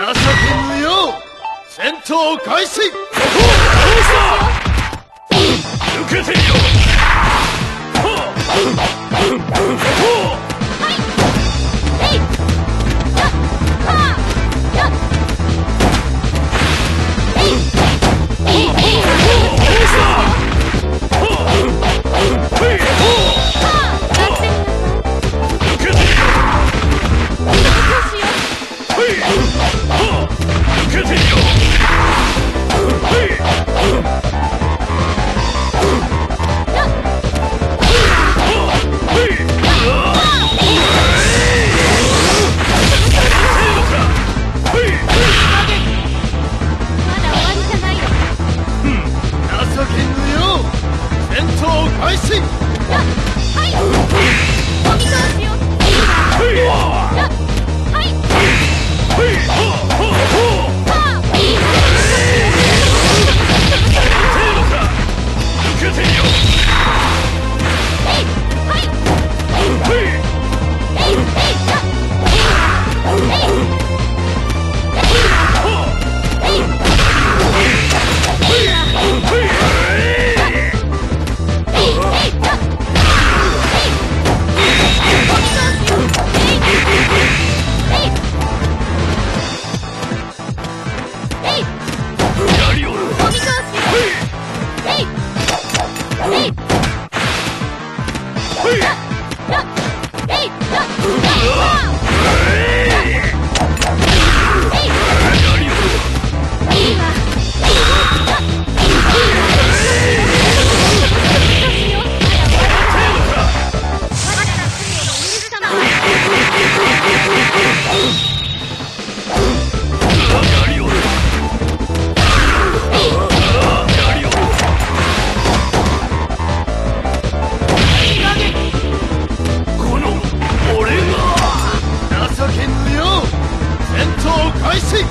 け無用戦闘開始。受けてみろ嘿呀呀嘿呀呀開始。